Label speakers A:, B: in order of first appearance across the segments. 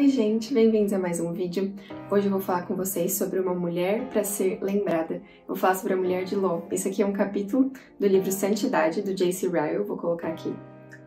A: Oi, gente, bem-vindos a mais um vídeo. Hoje eu vou falar com vocês sobre uma mulher para ser lembrada. Vou falar sobre a mulher de Ló. Esse aqui é um capítulo do livro Santidade, do J.C. Ryle. Vou colocar aqui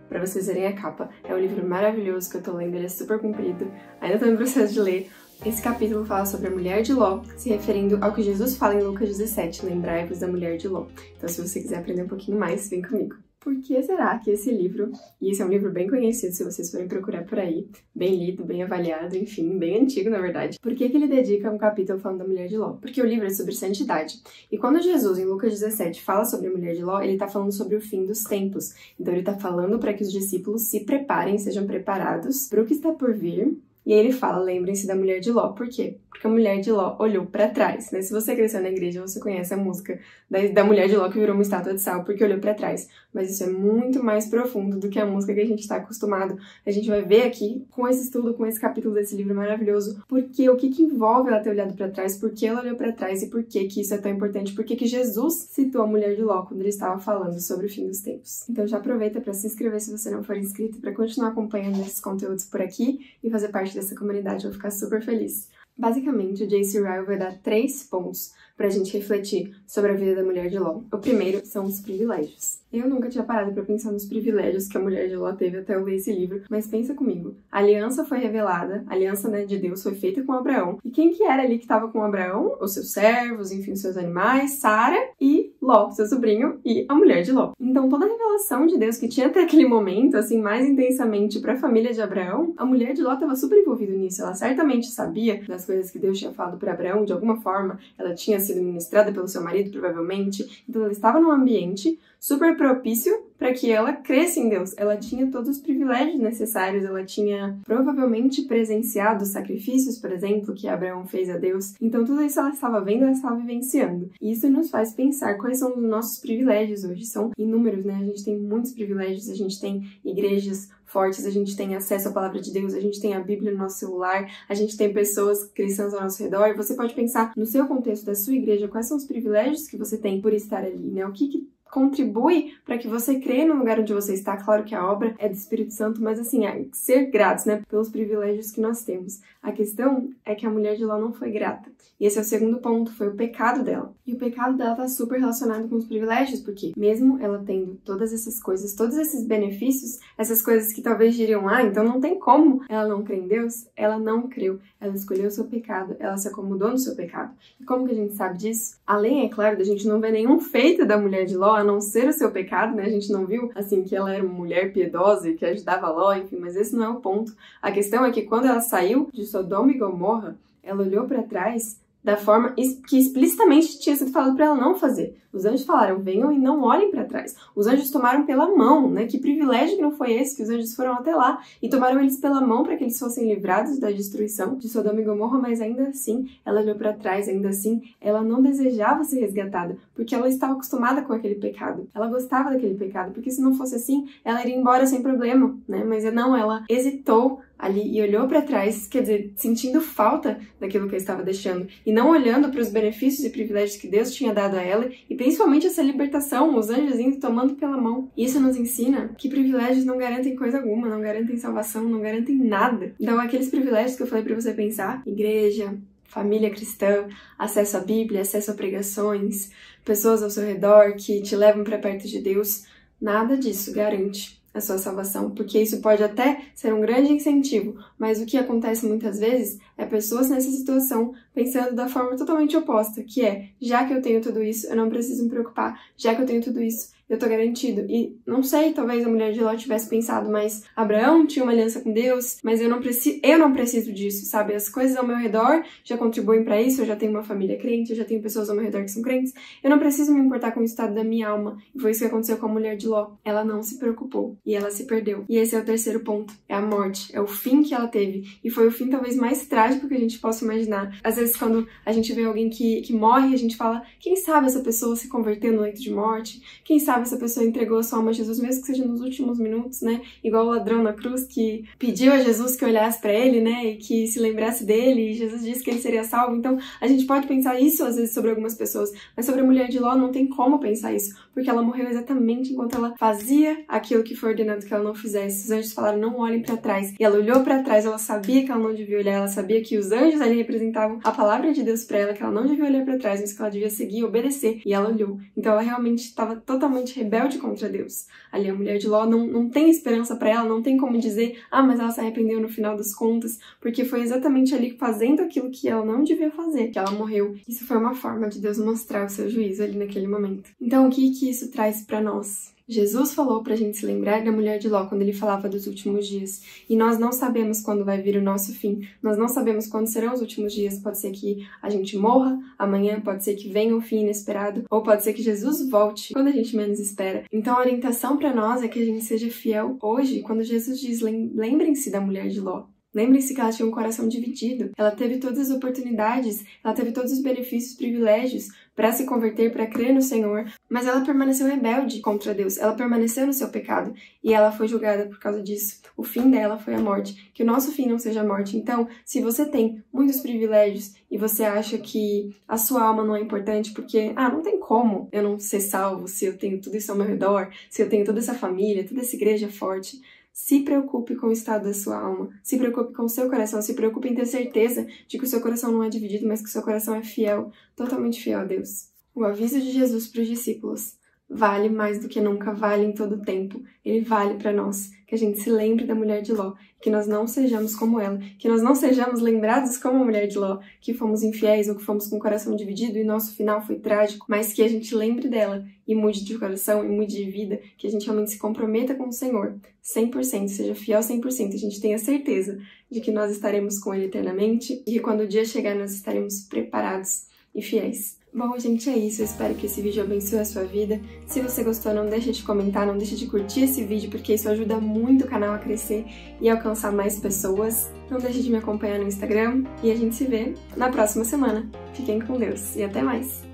A: para vocês verem a capa. É um livro maravilhoso que eu tô lendo, ele é super comprido. Ainda tô no processo de ler. Esse capítulo fala sobre a mulher de Ló, se referindo ao que Jesus fala em Lucas 17, lembrai-vos da mulher de Ló. Então, se você quiser aprender um pouquinho mais, vem comigo. Por que será que esse livro, e esse é um livro bem conhecido se vocês forem procurar por aí, bem lido, bem avaliado, enfim, bem antigo na verdade, por que, que ele dedica um capítulo falando da mulher de Ló? Porque o livro é sobre santidade. E quando Jesus, em Lucas 17, fala sobre a mulher de Ló, ele está falando sobre o fim dos tempos. Então ele está falando para que os discípulos se preparem, sejam preparados para o que está por vir. E aí ele fala, lembrem-se da mulher de Ló. Por quê? porque a mulher de Ló olhou para trás, né? Se você cresceu na igreja, você conhece a música da, da mulher de Ló que virou uma estátua de sal porque olhou para trás. Mas isso é muito mais profundo do que a música que a gente está acostumado. A gente vai ver aqui, com esse estudo, com esse capítulo desse livro maravilhoso, porque o que, que envolve ela ter olhado para trás, por que ela olhou para trás e por que, que isso é tão importante, por que, que Jesus citou a mulher de Ló quando ele estava falando sobre o fim dos tempos. Então já aproveita para se inscrever se você não for inscrito, para continuar acompanhando esses conteúdos por aqui e fazer parte dessa comunidade. Eu vou ficar super feliz. Basicamente, o J.C. Ryle vai dar três pontos para a gente refletir sobre a vida da mulher de Ló. O primeiro são os privilégios. Eu nunca tinha parado para pensar nos privilégios que a mulher de Ló teve até eu ler esse livro, mas pensa comigo. A aliança foi revelada, a aliança né, de Deus foi feita com Abraão. E quem que era ali que estava com Abraão? Os seus servos, enfim, os seus animais, Sara e Ló, seu sobrinho, e a mulher de Ló. Então, toda a revelação de Deus que tinha até aquele momento, assim, mais intensamente para a família de Abraão, a mulher de Ló estava super envolvida nisso. Ela certamente sabia das coisas que Deus tinha falado para Abraão, de alguma forma, ela tinha sido ministrada pelo seu marido, provavelmente. Então, ela estava num ambiente super propício para que ela cresça em Deus. Ela tinha todos os privilégios necessários, ela tinha provavelmente presenciado os sacrifícios, por exemplo, que Abraão fez a Deus. Então, tudo isso ela estava vendo, ela estava vivenciando. E isso nos faz pensar quais são os nossos privilégios hoje. São inúmeros, né? A gente tem muitos privilégios, a gente tem igrejas fortes, a gente tem acesso à palavra de Deus, a gente tem a Bíblia no nosso celular, a gente tem pessoas cristãs ao nosso redor. Você pode pensar no seu contexto da sua igreja, quais são os privilégios que você tem por estar ali, né? O que, que contribui para que você creia no lugar onde você está. Claro que a obra é do Espírito Santo, mas assim, é ser gratos, né, pelos privilégios que nós temos. A questão é que a mulher de Ló não foi grata. E esse é o segundo ponto, foi o pecado dela. E o pecado dela está super relacionado com os privilégios, porque mesmo ela tendo todas essas coisas, todos esses benefícios, essas coisas que talvez diriam, ah, então não tem como ela não crer em Deus, ela não creu. Ela escolheu o seu pecado, ela se acomodou no seu pecado. E como que a gente sabe disso? Além, é claro, da gente não ver nenhum feito da mulher de Ló, não ser o seu pecado, né? A gente não viu, assim, que ela era uma mulher piedosa e que ajudava Ló, enfim, mas esse não é o ponto. A questão é que quando ela saiu de Sodoma e Gomorra, ela olhou para trás da forma que explicitamente tinha sido falado para ela não fazer. Os anjos falaram: venham e não olhem para trás. Os anjos tomaram pela mão, né? Que privilégio que não foi esse que os anjos foram até lá e tomaram eles pela mão para que eles fossem livrados da destruição de Sodoma e Gomorra, mas ainda assim ela olhou para trás, ainda assim ela não desejava ser resgatada, porque ela estava acostumada com aquele pecado. Ela gostava daquele pecado, porque se não fosse assim, ela iria embora sem problema, né? Mas não, ela hesitou ali e olhou para trás, quer dizer, sentindo falta daquilo que eu estava deixando e não olhando para os benefícios e privilégios que Deus tinha dado a ela e principalmente essa libertação, os anjos indo tomando pela mão. Isso nos ensina que privilégios não garantem coisa alguma, não garantem salvação, não garantem nada. Então, aqueles privilégios que eu falei para você pensar, igreja, família cristã, acesso à Bíblia, acesso a pregações, pessoas ao seu redor que te levam para perto de Deus, nada disso garante a sua salvação, porque isso pode até ser um grande incentivo, mas o que acontece muitas vezes é pessoas nessa situação pensando da forma totalmente oposta, que é, já que eu tenho tudo isso, eu não preciso me preocupar, já que eu tenho tudo isso, eu tô garantido. E não sei, talvez a mulher de Ló tivesse pensado, mas Abraão tinha uma aliança com Deus, mas eu não preciso, eu não preciso disso, sabe? As coisas ao meu redor já contribuem para isso, eu já tenho uma família crente, eu já tenho pessoas ao meu redor que são crentes. Eu não preciso me importar com o estado da minha alma. E foi isso que aconteceu com a mulher de Ló. Ela não se preocupou e ela se perdeu. E esse é o terceiro ponto, é a morte, é o fim que ela teve. E foi o fim talvez mais trágico que a gente possa imaginar. Às vezes quando a gente vê alguém que, que morre, a gente fala, quem sabe essa pessoa se converteu no leito de morte? Quem sabe sabe se a pessoa entregou a sua alma a Jesus, mesmo que seja nos últimos minutos, né? Igual o ladrão na cruz que pediu a Jesus que olhasse para ele, né? E que se lembrasse dele, e Jesus disse que ele seria salvo. Então, a gente pode pensar isso às vezes sobre algumas pessoas, mas sobre a mulher de Ló não tem como pensar isso, porque ela morreu exatamente enquanto ela fazia aquilo que foi ordenado que ela não fizesse. Os anjos falaram: não olhem para trás. E ela olhou para trás, ela sabia que ela não devia olhar, ela sabia que os anjos ali representavam a palavra de Deus para ela, que ela não devia olhar para trás, mas que ela devia seguir e obedecer. E ela olhou. Então ela realmente estava totalmente rebelde contra Deus. Ali a mulher de Ló não, não tem esperança para ela, não tem como dizer, ah, mas ela se arrependeu no final das contas, porque foi exatamente ali fazendo aquilo que ela não devia fazer, que ela morreu. Isso foi uma forma de Deus mostrar o seu juízo ali naquele momento. Então o que que isso traz para nós? Jesus falou para a gente se lembrar da mulher de Ló quando ele falava dos últimos dias. E nós não sabemos quando vai vir o nosso fim. Nós não sabemos quando serão os últimos dias. Pode ser que a gente morra amanhã, pode ser que venha um fim inesperado, ou pode ser que Jesus volte quando a gente menos espera. Então a orientação para nós é que a gente seja fiel hoje, quando Jesus diz: lembrem-se da mulher de Ló. Lembrem-se que ela tinha um coração dividido. Ela teve todas as oportunidades, ela teve todos os benefícios, privilégios para se converter, para crer no Senhor, mas ela permaneceu rebelde contra Deus. Ela permaneceu no seu pecado e ela foi julgada por causa disso. O fim dela foi a morte. Que o nosso fim não seja a morte. Então, se você tem muitos privilégios e você acha que a sua alma não é importante porque, ah, não tem como eu não ser salvo se eu tenho tudo isso ao meu redor, se eu tenho toda essa família, toda essa igreja forte. Se preocupe com o estado da sua alma, se preocupe com o seu coração, se preocupe em ter certeza de que o seu coração não é dividido, mas que o seu coração é fiel, totalmente fiel a Deus. O aviso de Jesus para os discípulos vale mais do que nunca, vale em todo o tempo. Ele vale para nós, que a gente se lembre da mulher de Ló, que nós não sejamos como ela, que nós não sejamos lembrados como a mulher de Ló, que fomos infiéis ou que fomos com o coração dividido e nosso final foi trágico, mas que a gente lembre dela e mude de coração e mude de vida, que a gente realmente se comprometa com o Senhor, 100%, seja fiel 100%, a gente tenha certeza de que nós estaremos com Ele eternamente e que quando o dia chegar nós estaremos preparados e fiéis. Bom, gente, é isso. Eu espero que esse vídeo abençoe a sua vida. Se você gostou, não deixe de comentar, não deixe de curtir esse vídeo, porque isso ajuda muito o canal a crescer e alcançar mais pessoas. Não deixe de me acompanhar no Instagram e a gente se vê na próxima semana. Fiquem com Deus e até mais!